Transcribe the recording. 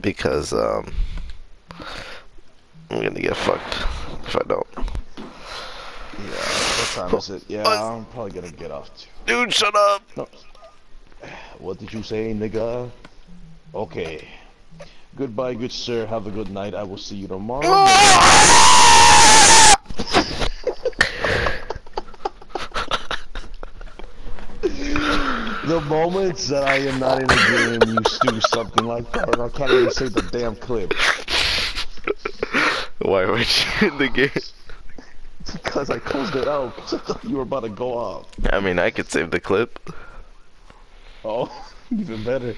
because um, I'm gonna get fucked if I don't. Yeah, what time is it? Yeah, I'm probably gonna get off too. Dude, shut up! No. What did you say, nigga? Okay. Goodbye, good sir. Have a good night. I will see you tomorrow. the moments that I am not in a game, you do something like that, and I can't even say the damn clip. Why were you in the game? Because I closed it out. I thought you were about to go off. I mean, I could save the clip. Oh, even better.